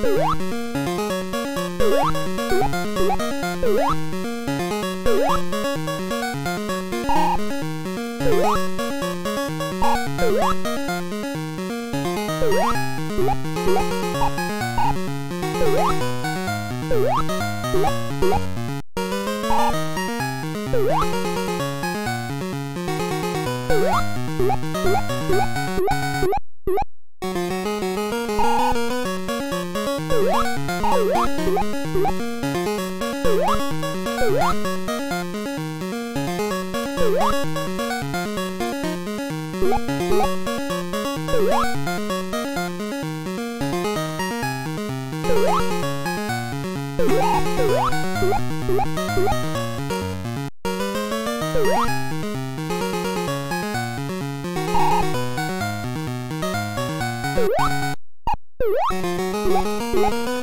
Thank What?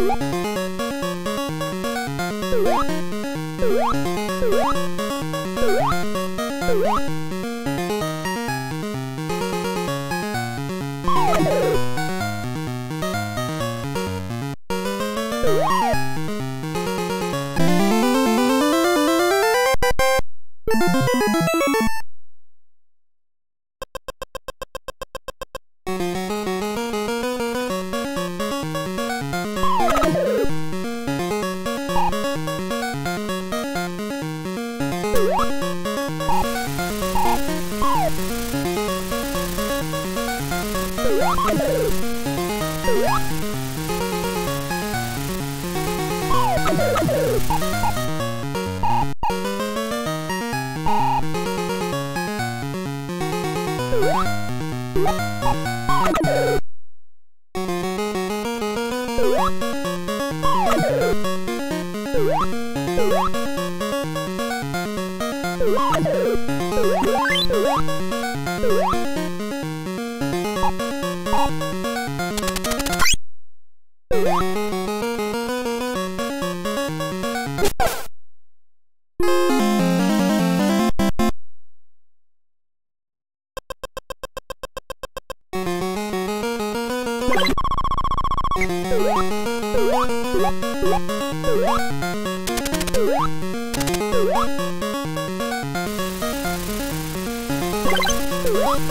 What? What? What?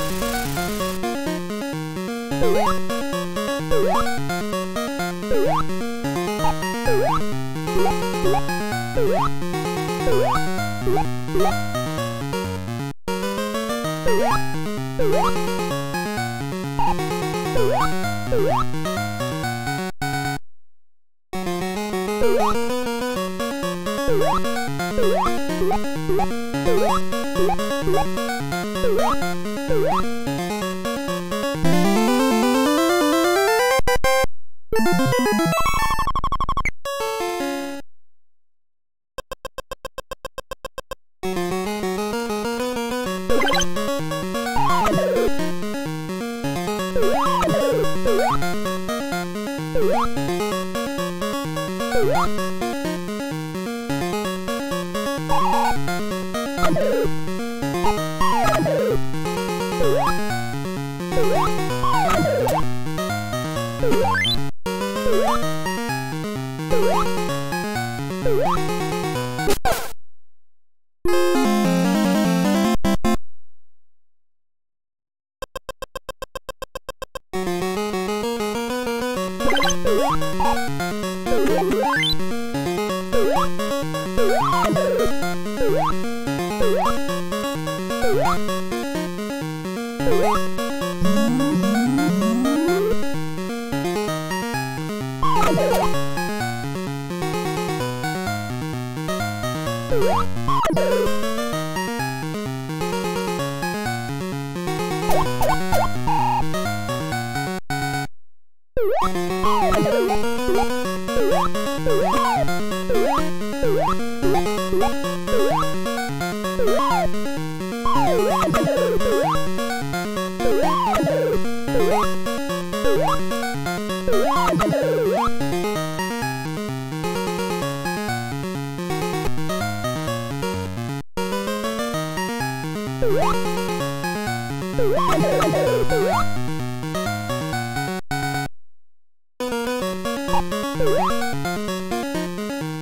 Woo! Bye.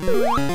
What?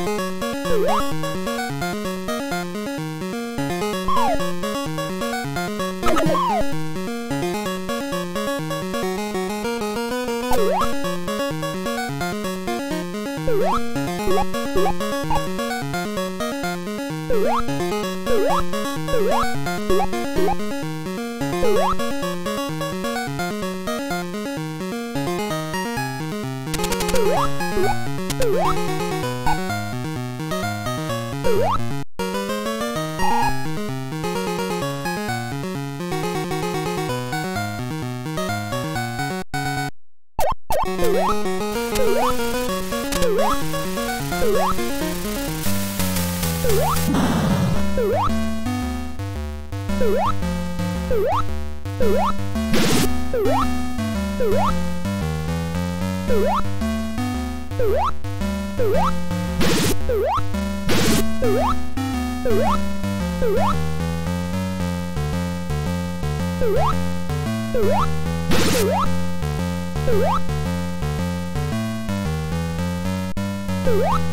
Oh!